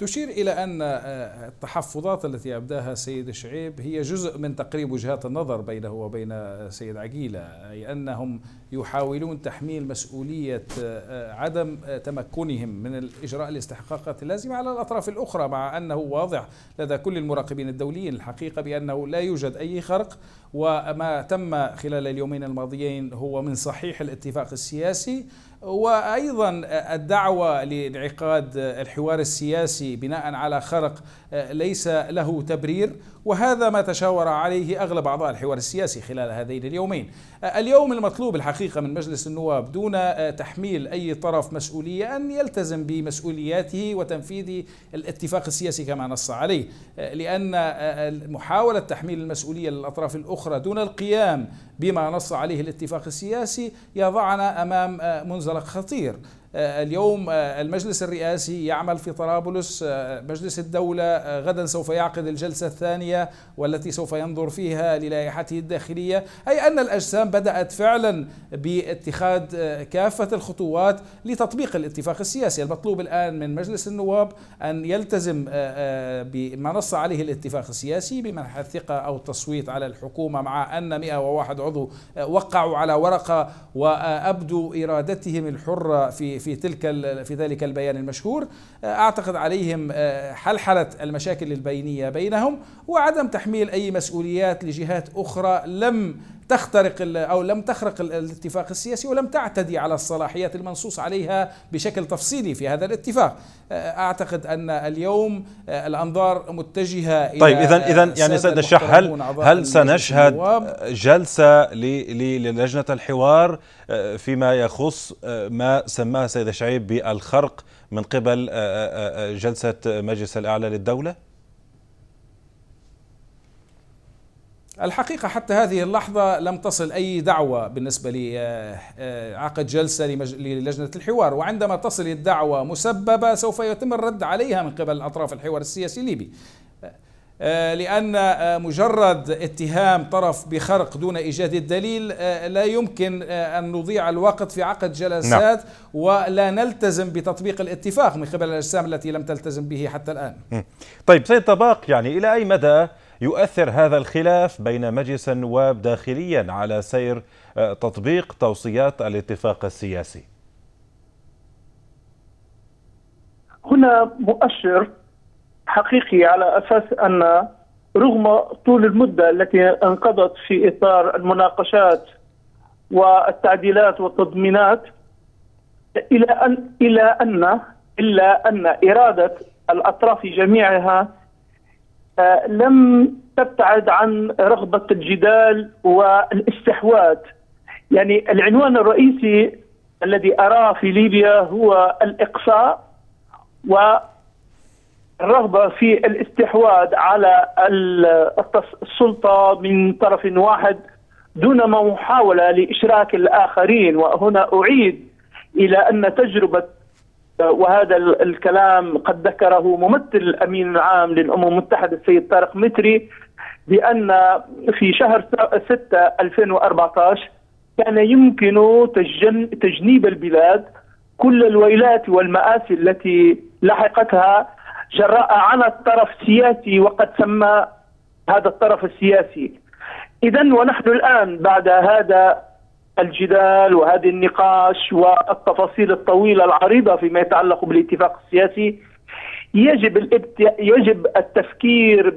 تشير إلى أن آه، التحفظات التي أبداها السيد شعيب هي جزء من تقريب وجهات النظر بينه وبين السيد عقيلة أي أنهم يحاولون تحميل مسؤولية آه، عدم تمكنهم من الإجراء الاستحقاقات اللازمة على الأطراف الأخرى مع أنه واضح لدى كل المراقبين الدوليين الحقيقة بأنه لا يوجد أي خرق وما تم خلال اليومين الماضيين هو من صحيح الاتفاق السياسي. وأيضا الدعوة لانعقاد الحوار السياسي بناء على خرق ليس له تبرير وهذا ما تشاور عليه أغلب أعضاء الحوار السياسي خلال هذين اليومين. اليوم المطلوب الحقيقة من مجلس النواب دون تحميل أي طرف مسؤولية أن يلتزم بمسؤولياته وتنفيذ الاتفاق السياسي كما نص عليه، لأن محاولة تحميل المسؤولية للأطراف الأخرى دون القيام بما نص عليه الاتفاق السياسي يضعنا أمام منزلق خطير. آه، اليوم آه، المجلس الرئاسي يعمل في طرابلس آه، مجلس الدولة غدا سوف يعقد الجلسة الثانية والتي سوف ينظر فيها للائحته الداخلية. أي أن الأجسام بدأت فعلا باتخاذ كافة الخطوات لتطبيق الاتفاق السياسي. المطلوب الآن من مجلس النواب أن يلتزم بما نص عليه الاتفاق السياسي بمنح الثقة أو التصويت على الحكومة مع أن 101 عضو وقعوا على ورقة وأبدوا إرادتهم الحرة في في تلك في ذلك البيان المشهور. أعتقد عليهم آه، حلحله المشاكل البينية بينهم وعدم تحميل أي مسؤوليات لجهات أخرى لم تخترق أو لم تخرق الاتفاق السياسي ولم تعتدي على الصلاحيات المنصوص عليها بشكل تفصيلي في هذا الاتفاق. أعتقد أن اليوم الأنظار متجهة إلى طيب اذا اذا يعني سيد الشح هل هل سنشهد جلسة للجنة الحوار فيما يخص ما سماه سيد شعيب بالخرق من قبل جلسة مجلس الأعلى للدولة؟ الحقيقة حتى هذه اللحظة لم تصل أي دعوة بالنسبة لعقد جلسة للجنة الحوار. وعندما تصل الدعوة مسببة سوف يتم الرد عليها من قبل أطراف الحوار السياسي الليبي. لأن مجرد اتهام طرف بخرق دون إيجاد الدليل لا يمكن أن نضيع الوقت في عقد جلسات نعم. ولا نلتزم بتطبيق الاتفاق من قبل الأجسام التي لم تلتزم به حتى الآن. طيب سيد طباق يعني إلى أي مدى يؤثر هذا الخلاف بين مجلس النواب داخليا على سير آه، تطبيق توصيات الاتفاق السياسي. هنا مؤشر حقيقي على أساس أن رغم طول المدة التي انقضت في إطار المناقشات والتعديلات والتضمينات إلى أن إلى أن إلا أن إرادة الأطراف جميعها لم تبتعد عن رغبة الجدال والاستحواذ. يعني العنوان الرئيسي الذي أراه في ليبيا هو الإقصاء والرغبة في الاستحواذ على السلطة من طرف واحد دون محاولة لإشراك الآخرين. وهنا أعيد إلى أن تجربة وهذا الكلام قد ذكره ممثل الأمين العام للأمم المتحدة السيد طارق متري بأن في شهر 6 2014 كان يمكن تجنيب البلاد كل الويلات والمآسي التي لحقتها جراء عن الطرف السياسي وقد سمى هذا الطرف السياسي. إذا ونحن الآن بعد هذا الجدال وهذا النقاش والتفاصيل الطويلة العريضة فيما يتعلق بالاتفاق السياسي يجب الابت... يجب التفكير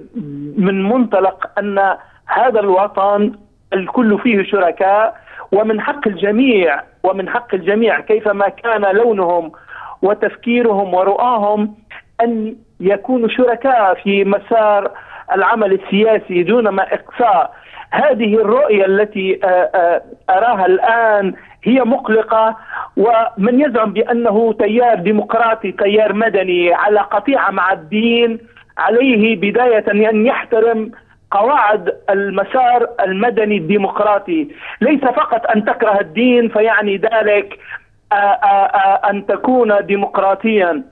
من منطلق أن هذا الوطن الكل فيه شركاء ومن حق الجميع ومن حق الجميع كيفما كان لونهم وتفكيرهم ورؤاهم أن يكونوا شركاء في مسار العمل السياسي دون ما إقصاء. هذه الرؤية التي آه، آه، أراها الآن هي مقلقة ومن يزعم بأنه تيار ديمقراطي تيار مدني على قطيعة مع الدين عليه بداية أن يحترم قواعد المسار المدني الديمقراطي. ليس فقط أن تكره الدين فيعني ذلك آه، أن تكون ديمقراطيا.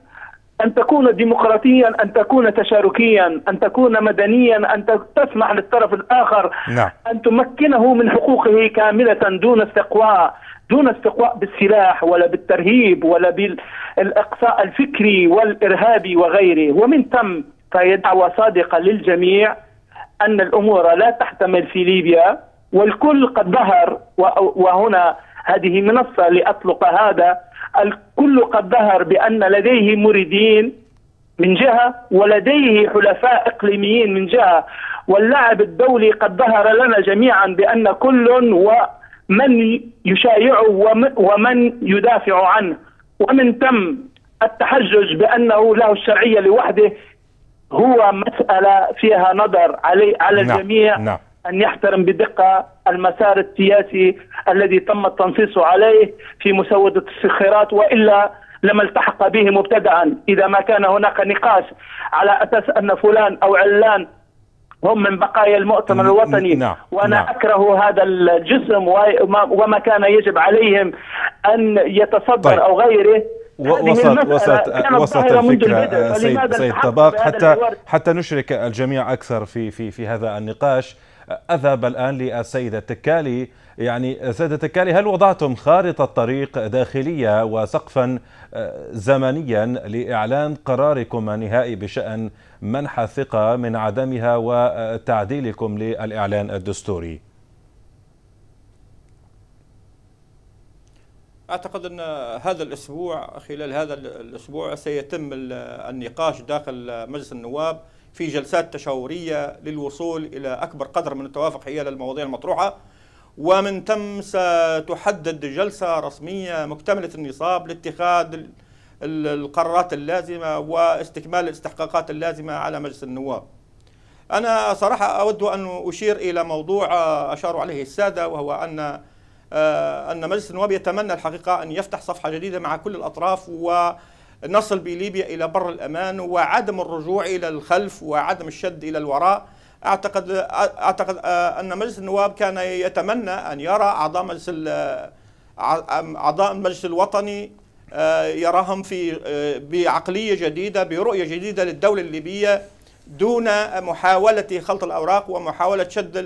أن تكون ديمقراطيا أن تكون تشاركيا أن تكون مدنيا أن تسمح للطرف الآخر نعم. أن تمكنه من حقوقه كاملة دون استقواء دون استقواء بالسلاح ولا بالترهيب ولا بالإقصاء الفكري والإرهابي وغيره ومن ثم فهي دعوة صادقة للجميع أن الأمور لا تحتمل في ليبيا والكل قد ظهر وهنا هذه منصة لأطلق هذا الكل قد ظهر بأن لديه مريدين من جهة ولديه حلفاء إقليميين من جهة واللاعب الدولي قد ظهر لنا جميعا بأن كل ومن يشايعه ومن يدافع عنه ومن ثم التحجج بأنه له الشرعية لوحده هو مسألة فيها نظر علي على نعم. الجميع نعم. أن يحترم بدقة المسار السياسي الذي تم التنصيص عليه في مسودة السخيرات وإلا لما التحق به مبتدأ إذا ما كان هناك نقاش على أساس أن فلان أو علان هم من بقايا المؤتمر الوطني نعم. وأنا نعم. أكره هذا الجسم وما كان يجب عليهم أن يتصدر طيب. أو غيره وصلت وصلت وصلت الفكرة سيد سيد طباق حتى حتى نشرك الجميع أكثر في في في هذا النقاش أذهب الآن للسيد التكالي يعني سيد التكالي هل وضعتم خارطة طريق داخلية وسقفا آه، زمنيا لإعلان قراركم النهائي بشأن منح الثقة من عدمها وتعديلكم للإعلان الدستوري؟ أعتقد أن هذا الأسبوع خلال هذا الأسبوع سيتم النقاش داخل مجلس النواب في جلسات تشاورية للوصول إلى أكبر قدر من التوافق حيال المواضيع المطروحة. ومن ثم ستحدد جلسة رسمية مكتملة النصاب لاتخاذ القرارات اللازمة واستكمال الاستحقاقات اللازمة على مجلس النواب. أنا صراحة أود أن أشير إلى موضوع أشاروا عليه السادة وهو أن آه، أن مجلس النواب يتمنى الحقيقة أن يفتح صفحة جديدة مع كل الأطراف و نصل بليبيا إلى بر الأمان وعدم الرجوع إلى الخلف وعدم الشد إلى الوراء. أعتقد أعتقد آه، أن مجلس النواب كان يتمنى أن يرى أعضاء مجلس أعضاء المجلس الوطني آه، يراهم في آه، بعقلية جديدة برؤية جديدة للدولة الليبية دون محاولة خلط الأوراق ومحاولة شد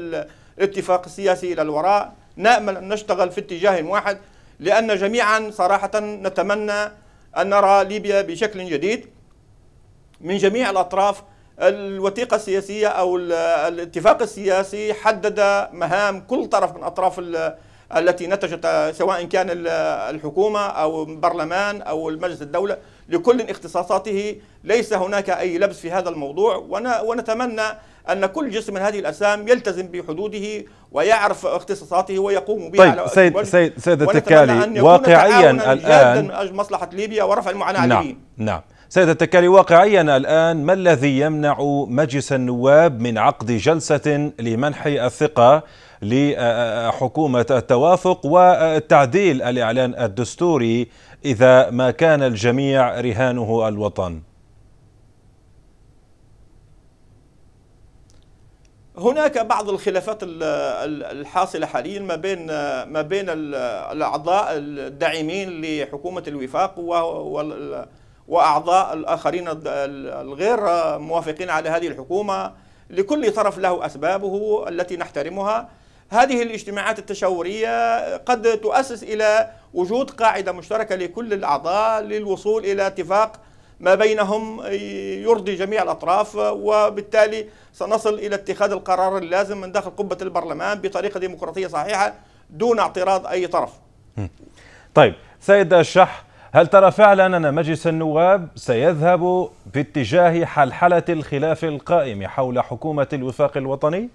الاتفاق السياسي إلى الوراء. نأمل أن نشتغل في اتجاه واحد لأن جميعا صراحة نتمنى أن نرى ليبيا بشكل جديد من جميع الأطراف. الوثيقة السياسية أو الاتفاق السياسي حدد مهام كل طرف من أطراف التي نتجت سواء كان الحكومة أو البرلمان أو المجلس الدولة لكل اختصاصاته. ليس هناك أي لبس في هذا الموضوع. ونتمنى أن كل جسم من هذه الأسام يلتزم بحدوده ويعرف اختصاصاته ويقوم بها طيب على سيد سيد سيد التكالي واقعيا الآن مصلحة ليبيا ورفع المعاناة نعم نعم. سيد التكالي واقعيا الآن ما الذي يمنع مجلس النواب من عقد جلسة لمنح الثقة لحكومة التوافق وتعديل الإعلان الدستوري إذا ما كان الجميع رهانه الوطن؟ هناك بعض الخلافات الحاصلة حاليا ما بين ما بين الأعضاء الداعمين لحكومة الوفاق وأعضاء الآخرين الغير موافقين على هذه الحكومة. لكل طرف له أسبابه التي نحترمها. هذه الاجتماعات التشاورية قد تؤسس إلى وجود قاعدة مشتركة لكل الأعضاء للوصول إلى اتفاق ما بينهم يرضي جميع الأطراف وبالتالي سنصل إلى اتخاذ القرار اللازم من داخل قبة البرلمان بطريقة ديمقراطية صحيحة دون اعتراض أي طرف طيب سيد الشح هل ترى فعلا أن مجلس النواب سيذهب باتجاه حلحلة الخلاف القائم حول حكومة الوفاق الوطني؟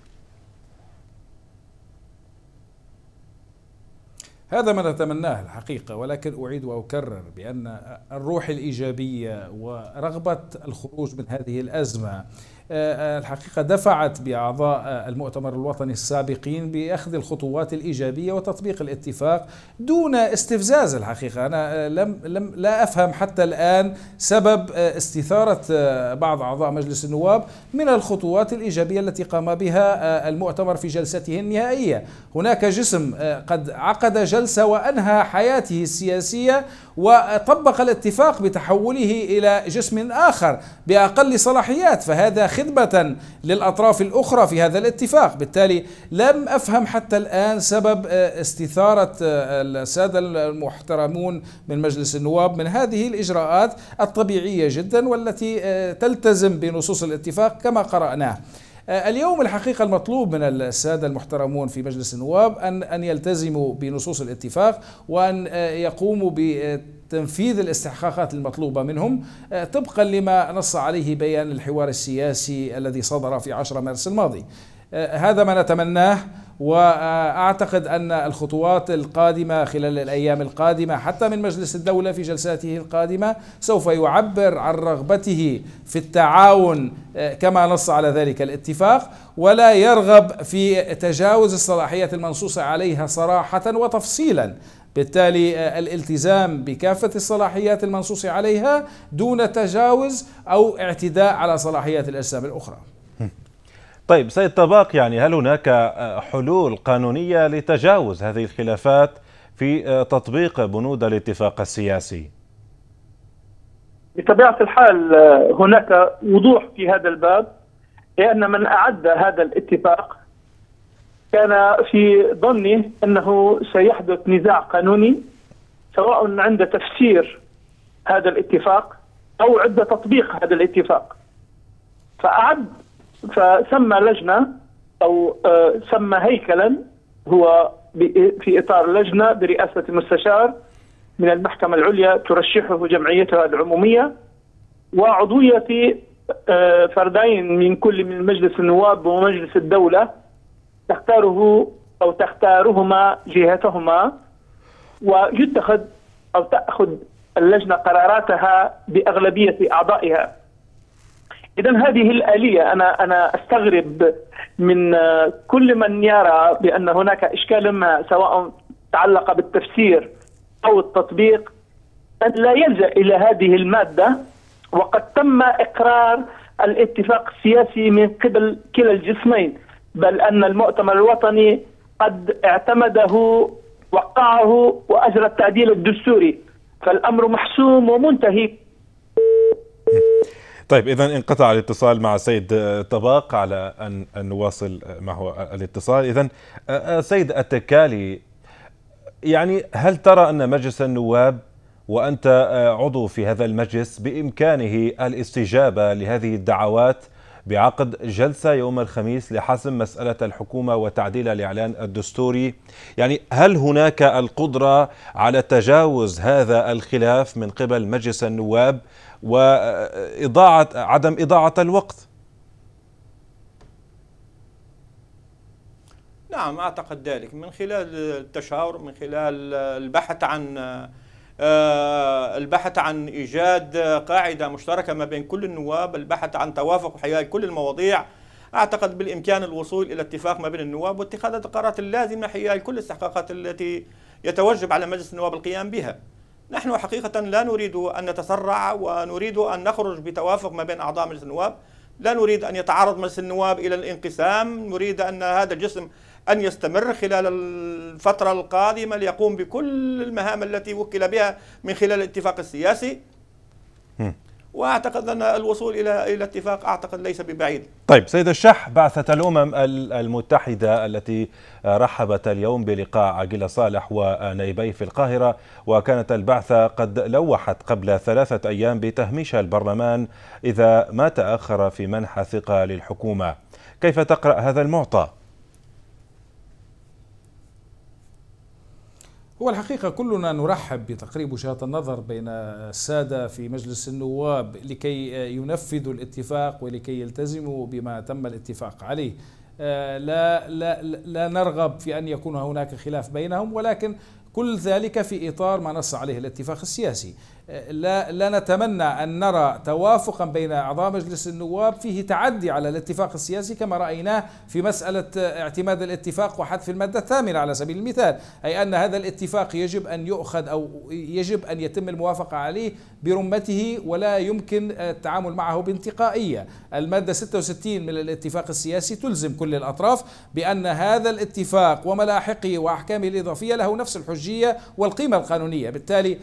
هذا ما نتمناه الحقيقة ولكن أعيد وأكرر بأن الروح الإيجابية ورغبة الخروج من هذه الأزمة الحقيقة دفعت بأعضاء المؤتمر الوطني السابقين بأخذ الخطوات الإيجابية وتطبيق الاتفاق دون استفزاز الحقيقة. أنا لم, لم لا أفهم حتى الآن سبب استثارة بعض أعضاء مجلس النواب من الخطوات الإيجابية التي قام بها المؤتمر في جلسته النهائية. هناك جسم قد عقد جلسة وأنهى حياته السياسية وطبق الاتفاق بتحوله إلى جسم آخر بأقل صلاحيات فهذا خدمة للأطراف الأخرى في هذا الاتفاق. بالتالي لم أفهم حتى الآن سبب آه، استثارة آه، السادة المحترمون من مجلس النواب من هذه الإجراءات الطبيعية جدا والتي آه، تلتزم بنصوص الاتفاق كما قرأناه. اليوم الحقيقة المطلوب من السادة المحترمون في مجلس النواب أن أن يلتزموا بنصوص الاتفاق وأن يقوموا تنفيذ الاستحقاقات المطلوبة منهم آه، طبقا لما نص عليه بيان الحوار السياسي الذي صدر في 10 مارس الماضي. آه، هذا ما نتمناه وأعتقد أن الخطوات القادمة خلال الأيام القادمة حتى من مجلس الدولة في جلساته القادمة سوف يعبر عن رغبته في التعاون آه، كما نص على ذلك الاتفاق ولا يرغب في تجاوز الصلاحيات المنصوص عليها صراحة وتفصيلا. بالتالي آه، الالتزام بكافة الصلاحيات المنصوص عليها دون تجاوز أو اعتداء على صلاحيات الأجسام الأخرى. طيب سيد طباق يعني هل هناك آه، حلول قانونية لتجاوز هذه الخلافات في آه، تطبيق بنود الاتفاق السياسي؟ بطبيعة الحال هناك وضوح في هذا الباب لأن من أعد هذا الاتفاق كان في ظني أنه سيحدث نزاع قانوني سواء عند تفسير هذا الاتفاق أو عند تطبيق هذا الاتفاق فأعد فسمى لجنة أو آه، سمى هيكلا هو في إطار لجنة برئاسة المستشار من المحكمة العليا ترشحه جمعيتها العمومية وعضوية آه، فردين من كل من مجلس النواب ومجلس الدولة تختاره أو تختارهما جهتهما ويتخذ أو تأخذ اللجنة قراراتها بأغلبية أعضائها. إذا هذه الآلية أنا أنا أستغرب من كل من يرى بأن هناك إشكال ما سواء تعلق بالتفسير أو التطبيق أن لا يلجأ إلى هذه المادة وقد تم إقرار الاتفاق السياسي من قبل كلا الجسمين بل أن المؤتمر الوطني قد اعتمده وقعه وأجرى التعديل الدستوري. فالأمر محسوم ومنتهي. طيب إذا انقطع الاتصال مع السيد طباق على أن نواصل معه الاتصال. إذا سيد التكالي يعني هل ترى أن مجلس النواب وأنت عضو في هذا المجلس بإمكانه الاستجابة لهذه الدعوات بعقد جلسة يوم الخميس لحسم مسألة الحكومة وتعديل الإعلان الدستوري؟ يعني هل هناك القدرة على تجاوز هذا الخلاف من قبل مجلس النواب وإضاعة عدم إضاعة الوقت. نعم أعتقد ذلك. من خلال التشاور من خلال البحث عن آه، البحث عن إيجاد قاعدة مشتركة ما بين كل النواب البحث عن توافق حيال كل المواضيع. أعتقد بالإمكان الوصول إلى اتفاق ما بين النواب واتخاذ القرارات اللازمة حيال كل الاستحقاقات التي يتوجب على مجلس النواب القيام بها. نحن حقيقة لا نريد أن نتسرع ونريد أن نخرج بتوافق ما بين أعضاء مجلس النواب. لا نريد أن يتعرض مجلس النواب إلى الانقسام. نريد أن هذا الجسم أن يستمر خلال الفترة القادمة ليقوم بكل المهام التي وكل بها من خلال الاتفاق السياسي. وأعتقد أن الوصول إلى إلى اتفاق أعتقد ليس ببعيد. طيب سيد الشح بعثة الأمم المتحدة التي رحبت اليوم بلقاء عقيل صالح ونيبي في القاهرة وكانت البعثة قد لوحت قبل ثلاثة أيام بتهميش البرلمان إذا ما تأخر في منح ثقة للحكومة. كيف تقرأ هذا المعطى؟ هو الحقيقة كلنا نرحب بتقريب وجهات النظر بين السادة في مجلس النواب لكي ينفذوا الاتفاق ولكي يلتزموا بما تم الاتفاق عليه. لا لا لا نرغب في أن يكون هناك خلاف بينهم ولكن كل ذلك في إطار ما نص عليه الاتفاق السياسي. لا, لا نتمنى أن نرى توافقا بين أعضاء مجلس النواب فيه تعدي على الاتفاق السياسي كما رأيناه في مسألة اعتماد الاتفاق وحذف المادة الثامنة على سبيل المثال أي أن هذا الاتفاق يجب أن يؤخذ أو يجب أن يتم الموافقة عليه برمته ولا يمكن التعامل معه بانتقائية. المادة 66 من الاتفاق السياسي تلزم كل الأطراف بأن هذا الاتفاق وملاحقه وأحكامه الإضافية له نفس الحجية والقيمة القانونية. بالتالي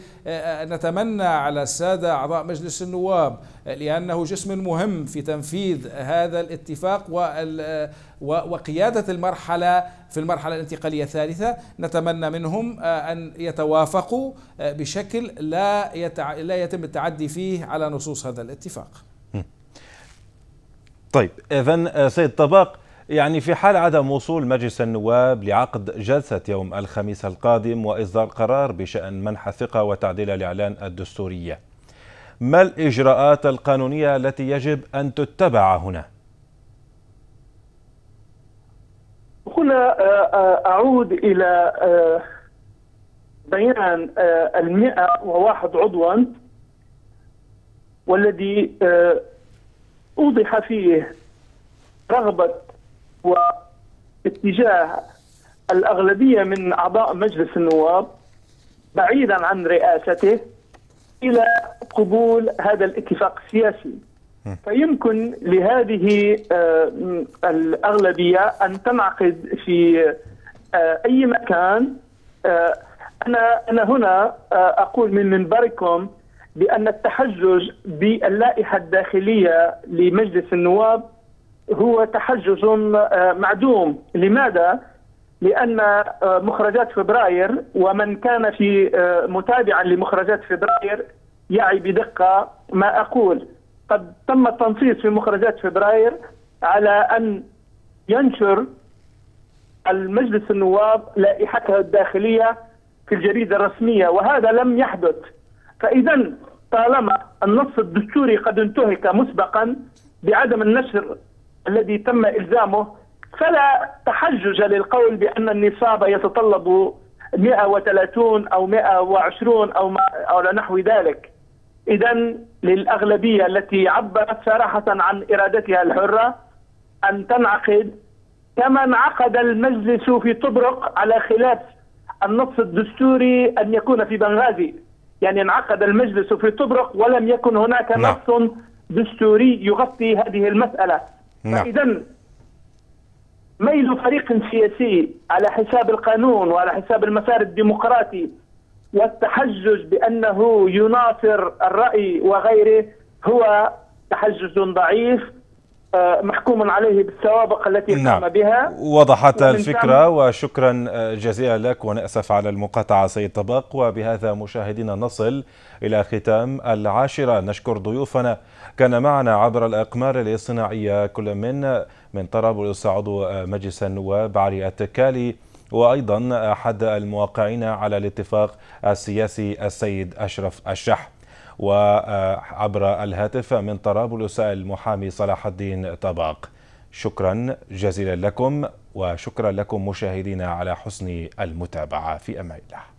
نتمنى على السادة أعضاء مجلس النواب لأنه جسم مهم في تنفيذ هذا الاتفاق وقيادة المرحلة في المرحلة الانتقالية الثالثة. نتمنى منهم أن يتوافقوا بشكل لا, يتع... لا يتم التعدي فيه على نصوص هذا الاتفاق. طيب إذن سيد طباق يعني في حال عدم وصول مجلس النواب لعقد جلسة يوم الخميس القادم وإصدار قرار بشأن منح الثقة وتعديل الإعلان الدستورية ما الإجراءات القانونية التي يجب أن تتبع هنا؟ هنا أعود إلى بيان المئة وواحد عضوا والذي أوضح فيه رغبة واتجاه الأغلبية من أعضاء مجلس النواب بعيدا عن رئاسته إلى قبول هذا الاتفاق السياسي. فيمكن لهذه الأغلبية أن تنعقد في أي مكان. أنا أنا هنا أقول من منبركم بأن التحجج باللائحة الداخلية لمجلس النواب هو تحجز معدوم. لماذا؟ لأن مخرجات فبراير ومن كان في متابعا لمخرجات فبراير يعي بدقة ما أقول. قد تم التنصيص في مخرجات فبراير على أن ينشر المجلس النواب لائحته الداخلية في الجريدة الرسمية وهذا لم يحدث. فإذا طالما النص الدستوري قد انتهك مسبقا بعدم النشر الذي تم إلزامه فلا تحجج للقول بأن النصاب يتطلب 130 أو 120 أو ما أو نحو ذلك. إذا للأغلبية التي عبرت صراحة عن إرادتها الحرة أن تنعقد كما انعقد المجلس في طبرق على خلاف النص الدستوري أن يكون في بنغازي. يعني انعقد المجلس في طبرق ولم يكن هناك نعم. نص دستوري يغطي هذه المسألة. نعم. فإذا ميل فريق سياسي على حساب القانون وعلى حساب المسار الديمقراطي والتحجج بأنه يناصر الرأي وغيره هو تحجج ضعيف آه، محكوم عليه بالسوابق التي نعم. قام بها وضحت الفكرة وشكرا جزيلا لك ونأسف على المقاطعة سيد طبق وبهذا مشاهدينا نصل إلى ختام العاشرة نشكر ضيوفنا كان معنا عبر الأقمار الاصطناعية كل من من طرابلس عضو مجلس النواب علي التكالي وأيضا أحد الموقعين على الاتفاق السياسي السيد أشرف الشح. وعبر الهاتف من طرابلس المحامي صلاح الدين طباق. شكرا جزيلا لكم وشكرا لكم مشاهدينا على حسن المتابعة في أمان الله.